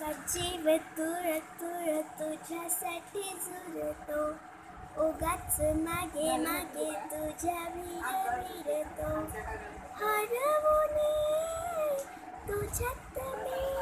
जीव तुर तुर तुझ्यासाठी झुरतो उगाच मागे मागे तुझ्या वीर विरतो हरवून तुझ्यात मी